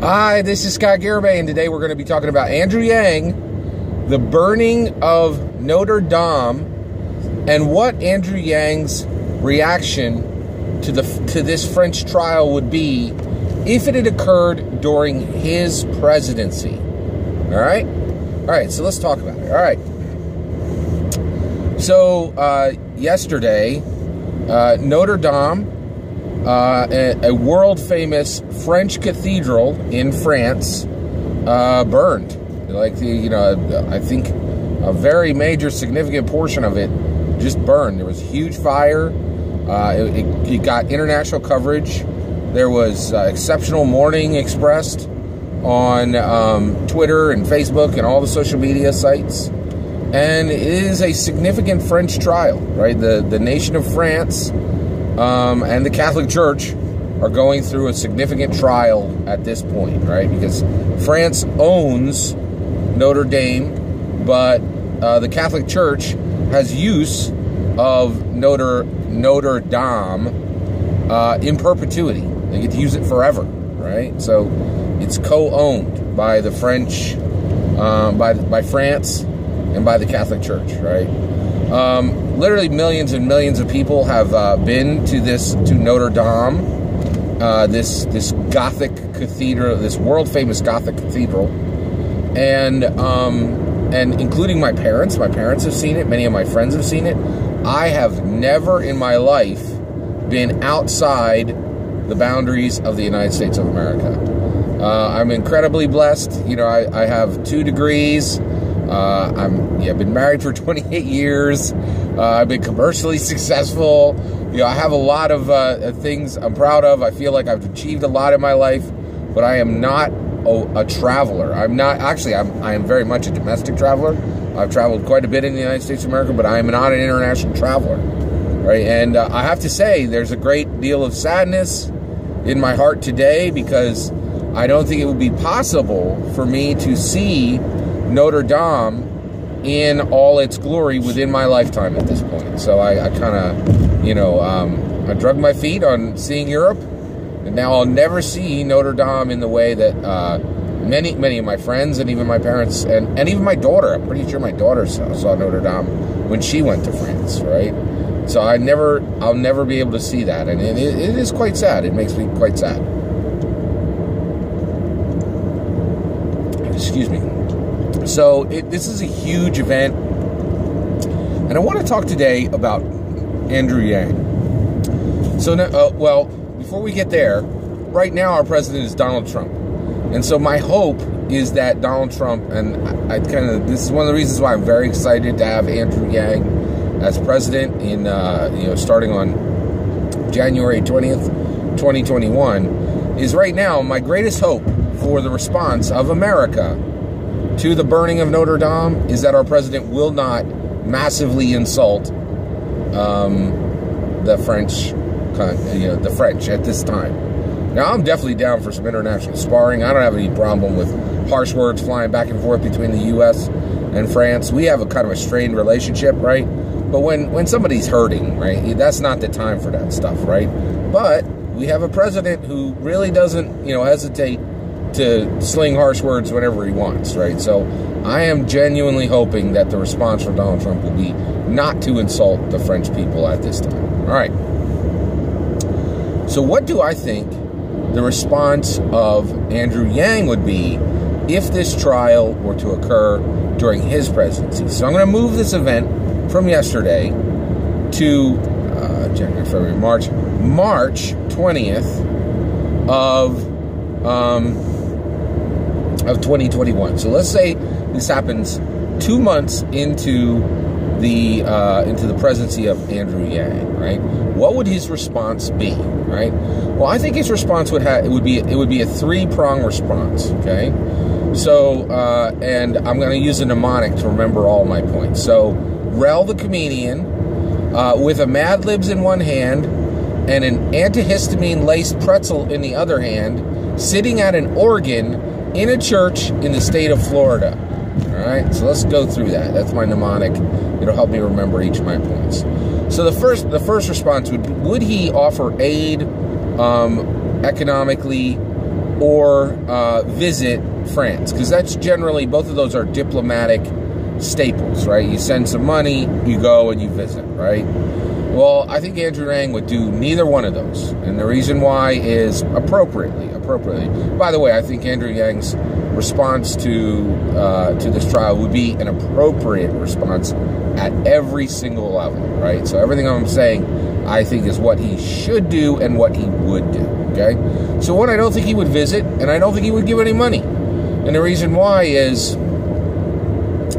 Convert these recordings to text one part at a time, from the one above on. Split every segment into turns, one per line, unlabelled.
Hi, this is Scott Garibay, and today we're going to be talking about Andrew Yang, the burning of Notre Dame, and what Andrew Yang's reaction to the to this French trial would be if it had occurred during his presidency. All right, all right. So let's talk about it. All right. So uh, yesterday, uh, Notre Dame uh, a, a world famous French cathedral in France uh, burned. Like the, you know, I think a very major, significant portion of it just burned. There was huge fire. Uh, it, it, it, got international coverage. There was uh, exceptional mourning expressed on um, Twitter and Facebook and all the social media sites. And it is a significant French trial, right? The the nation of France um, and the Catholic Church are going through a significant trial at this point, right? Because France owns Notre Dame, but uh, the Catholic Church has use of Notre Notre Dame uh, in perpetuity. They get to use it forever, right? So it's co-owned by the French, um, by by France, and by the Catholic Church, right? Um, literally millions and millions of people have uh, been to this to Notre Dame, uh, this this Gothic cathedral, this world famous Gothic cathedral, and um, and including my parents. My parents have seen it. Many of my friends have seen it. I have never in my life been outside the boundaries of the United States of America. Uh, I'm incredibly blessed. You know, I, I have two degrees. Uh, I'm yeah, been married for 28 years. Uh, I've been commercially successful. You know, I have a lot of uh, things I'm proud of. I feel like I've achieved a lot in my life, but I am not a, a traveler. I'm not actually. I'm I am very much a domestic traveler. I've traveled quite a bit in the United States of America, but I am not an international traveler. Right, and uh, I have to say, there's a great deal of sadness in my heart today because I don't think it would be possible for me to see Notre Dame in all its glory within my lifetime at this point. So I, I kind of, you know, um, I drug my feet on seeing Europe, and now I'll never see Notre Dame in the way that uh, many, many of my friends and even my parents and, and even my daughter. I'm pretty sure my daughter saw, saw Notre Dame when she went to France, right? So I never, I'll never be able to see that, and it, it is quite sad. It makes me quite sad. Excuse me. So it, this is a huge event, and I want to talk today about Andrew Yang. So, uh, well, before we get there, right now our president is Donald Trump, and so my hope is that Donald Trump and I, I kind of this is one of the reasons why I'm very excited to have Andrew Yang as president in uh, you know starting on January 20th, 2021 is right now my greatest hope for the response of America to the burning of Notre Dame is that our president will not massively insult um, the French, you know, the French at this time. Now, I'm definitely down for some international sparring. I don't have any problem with harsh words flying back and forth between the U.S. and France. We have a kind of a strained relationship, right? But when when somebody's hurting, right, that's not the time for that stuff, right? But we have a president who really doesn't, you know, hesitate to sling harsh words whenever he wants, right? So I am genuinely hoping that the response from Donald Trump will be not to insult the French people at this time. All right. So, what do I think the response of Andrew Yang would be if this trial were to occur during his presidency? So, I'm going to move this event from yesterday to uh, January, February, March, March 20th of. Um, of 2021. So let's say this happens two months into the uh, into the presidency of Andrew Yang, right? What would his response be, right? Well, I think his response would have it would be it would be a three prong response, okay? So, uh, and I'm going to use a mnemonic to remember all my points. So, Rel the comedian uh, with a Mad Libs in one hand and an antihistamine laced pretzel in the other hand, sitting at an organ in a church in the state of Florida. All right, so let's go through that. That's my mnemonic. It'll help me remember each of my points. So the first, the first response would would he offer aid, um, economically, or uh, visit France, because that's generally both of those are diplomatic staples, right? You send some money, you go and you visit, right? Well, I think Andrew Yang would do neither one of those, and the reason why is appropriately. Appropriately. By the way, I think Andrew Yang's response to uh, to this trial would be an appropriate response at every single level, right? So everything I'm saying, I think, is what he should do and what he would do. Okay. So one, I don't think he would visit, and I don't think he would give any money, and the reason why is.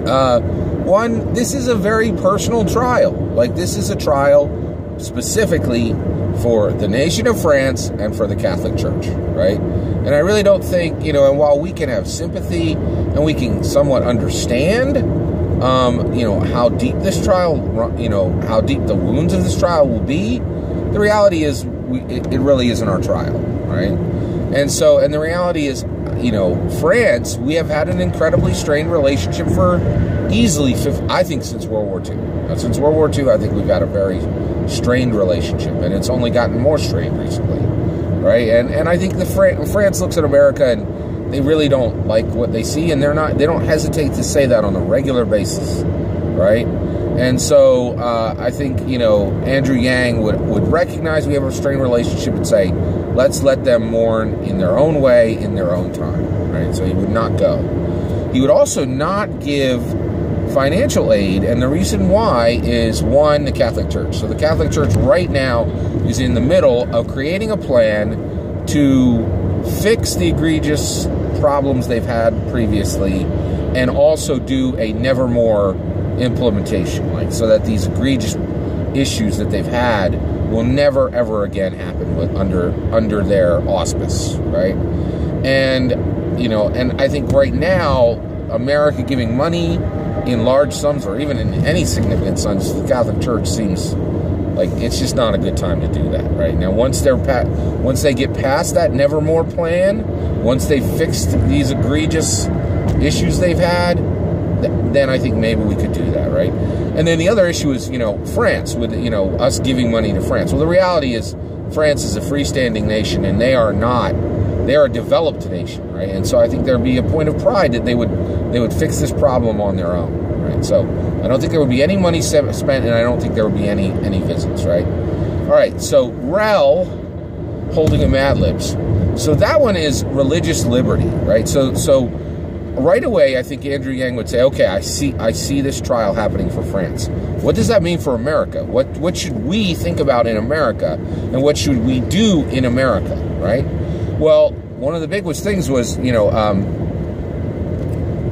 Uh, one, this is a very personal trial. Like, this is a trial specifically for the nation of France and for the Catholic Church, right? And I really don't think, you know, and while we can have sympathy and we can somewhat understand, um, you know, how deep this trial, you know, how deep the wounds of this trial will be, the reality is we, it, it really isn't our trial, right? And so, and the reality is, you know, France, we have had an incredibly strained relationship for easily, I think, since World War II. Now, since World War II, I think we've had a very strained relationship, and it's only gotten more strained recently, right? And and I think the Fran- France looks at America and they really don't like what they see, and they're not they don't hesitate to say that on a regular basis, right? And so uh, I think you know Andrew Yang would would recognize we have a strained relationship and say, let's let them mourn in their own way, in their own time, right? So he would not go. He would also not give financial aid, and the reason why is one, the Catholic Church. So the Catholic Church right now is in the middle of creating a plan to fix the egregious problems they've had previously and also do a nevermore implementation, like so that these egregious issues that they've had will never ever again happen with under under their auspice, right? And you know, and I think right now America giving money in large sums or even in any significant sums, the Catholic Church seems like it's just not a good time to do that right now. Once they're pa- once they get past that Nevermore plan, once they fixed these egregious issues they've had, th- then I think maybe we could do that, right? And then the other issue is you know France with you know us giving money to France. Well, the reality is France is a freestanding nation, and they are not. They are a developed nation, right? And so I think there'd be a point of pride that they would they would fix this problem on their own, right? So I don't think there would be any money spent, and I don't think there would be any any visits, right? All right, so Rel holding a Mad Libs. So that one is religious liberty, right? So so right away, I think Andrew Yang would say, "Okay, I see I see this trial happening for France. What does that mean for America? What what should we think about in America, and what should we do in America, right?" Well, one of the biggest things was, you know, um,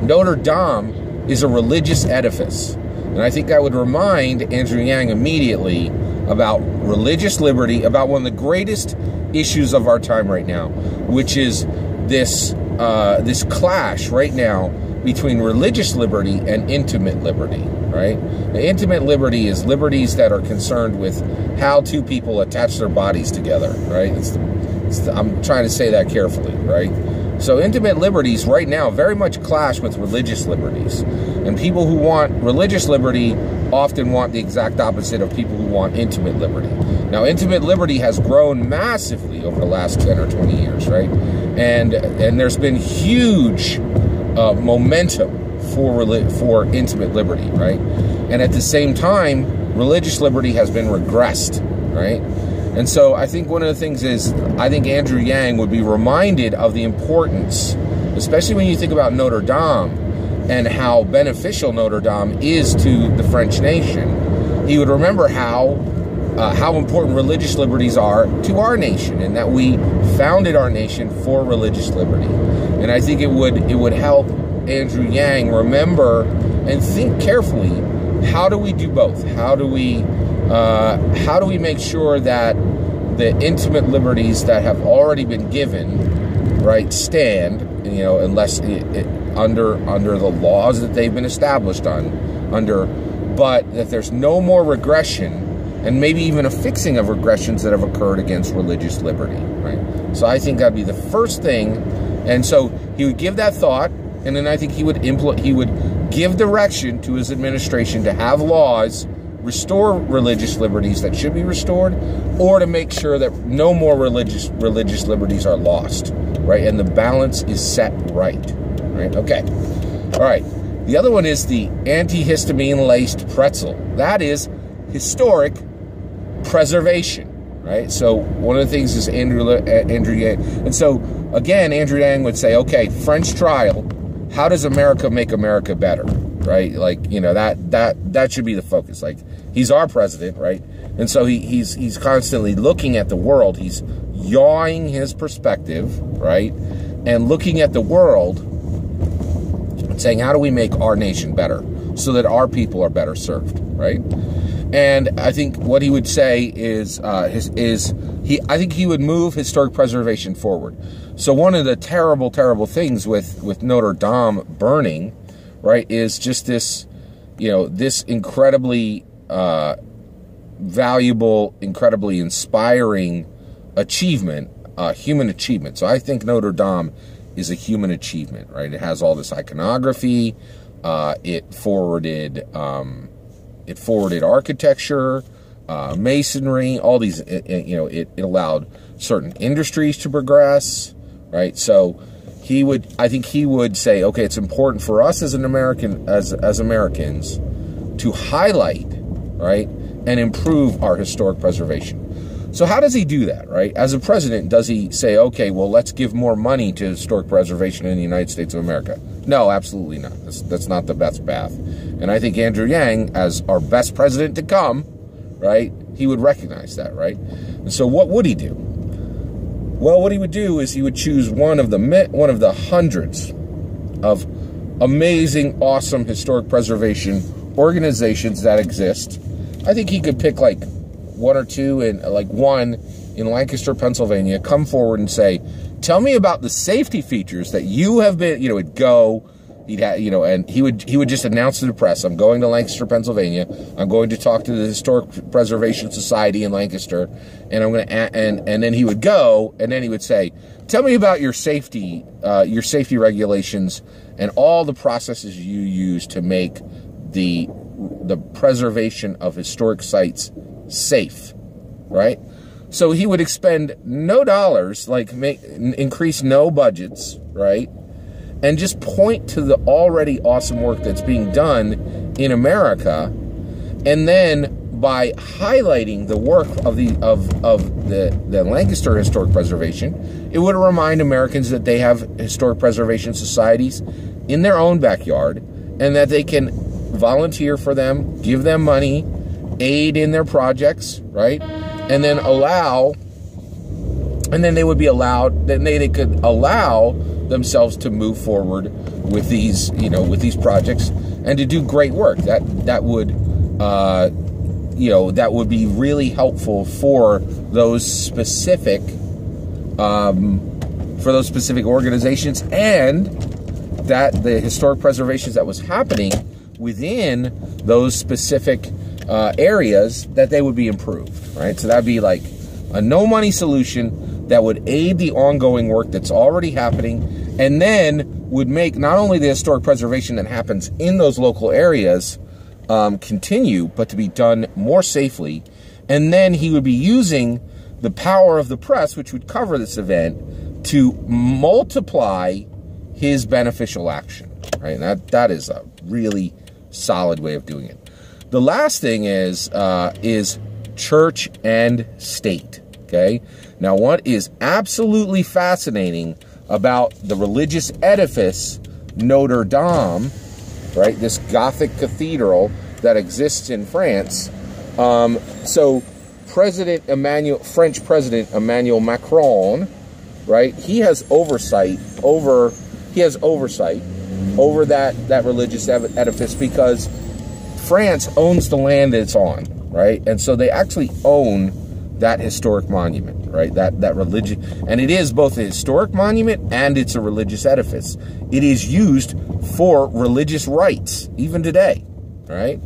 Notre Dame is a religious edifice. And I think I would remind Andrew Yang immediately about religious liberty, about one of the greatest issues of our time right now, which is this uh, this clash right now between religious liberty and intimate liberty. Right, the intimate liberty is liberties that are concerned with how two people attach their bodies together. Right, it's the, I'm trying to say that carefully. Right so intimate liberties right now very much clash with religious liberties. And people who want religious liberty often want the exact opposite of people who want intimate liberty. Now intimate liberty has grown massively over the last 10 or 20 years, right? And and there's been huge uh, momentum for for intimate liberty, right? And at the same time, religious liberty has been regressed, right? And so I think one of the things is I think Andrew Yang would be reminded of the importance, especially when you think about Notre Dame and how beneficial Notre Dame is to the French nation. He would remember how uh, how important religious liberties are to our nation, and that we founded our nation for religious liberty. And I think it would it would help Andrew Yang remember and think carefully: how do we do both? How do we uh, how do we make sure that the intimate liberties that have already been given, right, stand? You know, unless it, it, under under the laws that they've been established on, under, but that there's no more regression, and maybe even a fixing of regressions that have occurred against religious liberty, right? So I think that'd be the first thing, and so he would give that thought, and then I think he would implement, he would give direction to his administration to have laws restore religious liberties that should be restored or to make sure that no more religious religious liberties are lost right? And the balance is set right, right? Okay. All right. The other one is the antihistamine laced pretzel. That is historic preservation, right? So one of the things is Andrew uh, Andrew Yang, and so again, Andrew Yang would say, okay, French trial. How does America make America better, right? Like you know that that that should be the focus. Like he's our president, right? And so he, he's he's constantly looking at the world. He's yawing his perspective, right? And looking at the world and saying, how do we make our nation better so that our people are better served, right? And I think what he would say is uh, his, is he I think he would move historic preservation forward. So one of the terrible, terrible things with with Notre Dame burning, right, is just this, you know, this incredibly uh, valuable, incredibly inspiring achievement, uh, human achievement. So I think Notre Dame is a human achievement, right? It has all this iconography. Uh, it forwarded, um, it forwarded architecture, uh, masonry, all these. It, it, you know, it, it allowed certain industries to progress, right? So he would, I think he would say, okay, it's important for us as an American, as as Americans, to highlight, right? and improve our historic preservation. So how does he do that, right? As a president, does he say, okay, well, let's give more money to historic preservation in the United States of America? No, absolutely not. That's, that's not the best path. And I think Andrew Yang, as our best president to come, right, he would recognize that, right? And so what would he do? Well, what he would do is he would choose one of the one of the hundreds of amazing, awesome historic preservation organizations that exist I think he could pick like one or two and like one in Lancaster, Pennsylvania, come forward and say, "Tell me about the safety features that you have been." You know, would go. He'd have, you know, and he would he would just announce to the press, "I'm going to Lancaster, Pennsylvania. I'm going to talk to the Historic Preservation Society in Lancaster, and I'm going to and and then he would go, and then he would say, "Tell me about your safety, uh, your safety regulations, and all the processes you use to make the the preservation of historic sites safe, right? So he would expend no dollars, like make, increase no budgets, right? And just point to the already awesome work that's being done in America. And then by highlighting the work of the of, of the, the Lancaster Historic Preservation, it would remind Americans that they have historic preservation societies in their own backyard and that they can volunteer for them, give them money, aid in their projects, right? And then allow, and then they would be allowed, then they, they could allow themselves to move forward with these, you know, with these projects and to do great work. That, that would, uh, you know, that would be really helpful for those specific, um, for those specific organizations and that the historic preservations that was happening within those specific uh, areas that they would be improved, right? So that'd be like a no money solution that would aid the ongoing work that's already happening and then would make not only the historic preservation that happens in those local areas um, continue, but to be done more safely. And then he would be using the power of the press, which would cover this event, to multiply his beneficial action. Right, and that that is a really solid way of doing it. The last thing is uh, is church and state. Okay. Now, what is absolutely fascinating about the religious edifice Notre Dame, right? This Gothic cathedral that exists in France. Um, so, President Emmanuel, French President Emmanuel Macron, right? He has oversight over. He has oversight over that, that religious edifice because France owns the land it's on, right? And so they actually own that historic monument, right? That that religion, and it is both a historic monument and it's a religious edifice. It is used for religious rites even today, right?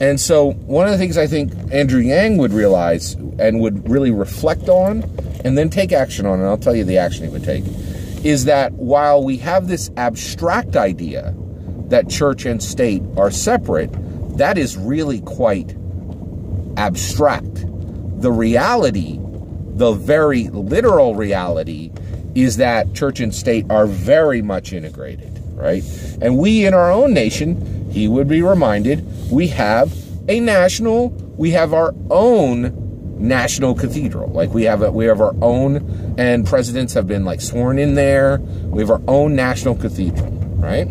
And so one of the things I think Andrew Yang would realize and would really reflect on, and then take action on, and I'll tell you the action he would take, is that while we have this abstract idea that church and state are separate, that is really quite abstract. The reality, the very literal reality, is that church and state are very much integrated, right? And we in our own nation, he would be reminded, we have a national, we have our own national cathedral. Like we have a, we have our own, and presidents have been like sworn in there. We have our own national cathedral, right?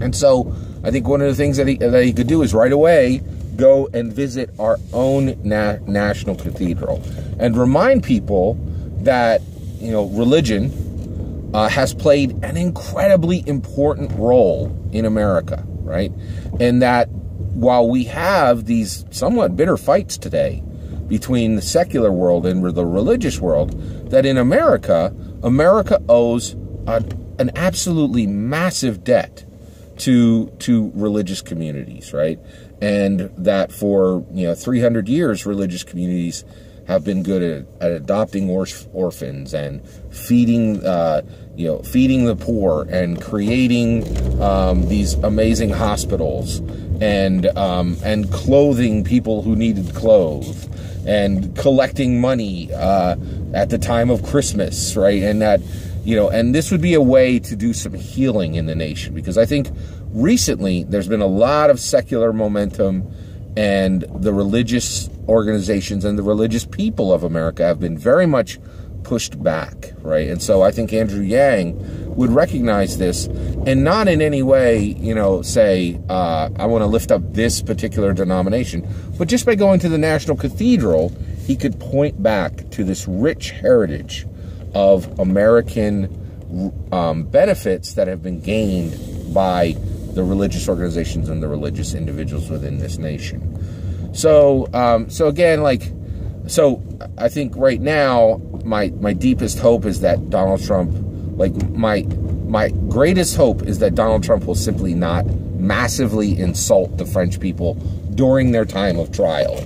And so I think one of the things that he, that he could do is right away go and visit our own na- national cathedral and remind people that you know religion uh, has played an incredibly important role in America, right? And that while we have these somewhat bitter fights today between the secular world and the religious world, that in America, America owes a, an absolutely massive debt to to religious communities, right? And that for you know 300 years, religious communities have been good at, at adopting or, orphans and feeding uh, you know feeding the poor and creating um, these amazing hospitals and um, and clothing people who needed clothes and collecting money uh, at the time of Christmas, right? And that you know, and this would be a way to do some healing in the nation because I think recently there's been a lot of secular momentum and the religious organizations and the religious people of America have been very much pushed back, right? And so I think Andrew Yang would recognize this and not in any way, you know, say, uh, I want to lift up this particular denomination, but just by going to the National Cathedral, he could point back to this rich heritage of American um, benefits that have been gained by the religious organizations and the religious individuals within this nation. So, um, so again, like, so I think right now my my deepest hope is that Donald Trump, like my my greatest hope is that Donald Trump will simply not massively insult the French people during their time of trial.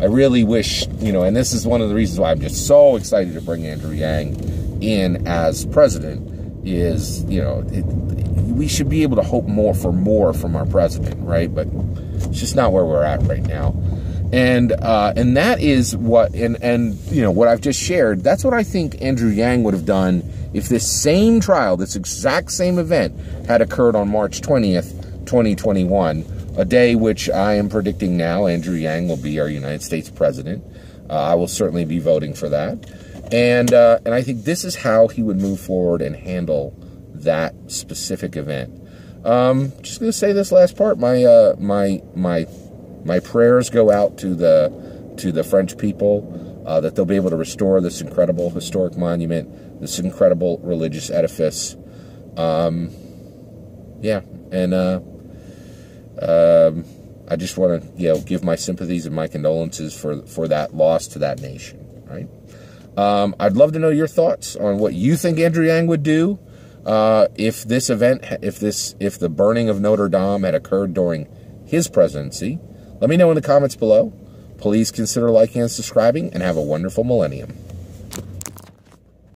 I really wish, you know, and this is one of the reasons why I'm just so excited to bring Andrew Yang in as president is, you know, it, we should be able to hope more for more from our president, right? But it's just not where we're at right now. And uh, and that is what and and you know what I've just shared. That's what I think Andrew Yang would have done if this same trial, this exact same event, had occurred on March twentieth, twenty twenty one, a day which I am predicting now Andrew Yang will be our United States president. Uh, I will certainly be voting for that. And uh, and I think this is how he would move forward and handle that specific event. Um, just gonna say this last part. My uh, my my my prayers go out to the to the French people uh, that they'll be able to restore this incredible historic monument, this incredible religious edifice. Um, yeah, and uh, um, I just want to you know give my sympathies and my condolences for for that loss to that nation. Right. Um, I'd love to know your thoughts on what you think Andrew Yang would do uh, if this event, if this, if the burning of Notre Dame had occurred during his presidency. Let me know in the comments below. Please consider liking and subscribing, and have a wonderful millennium.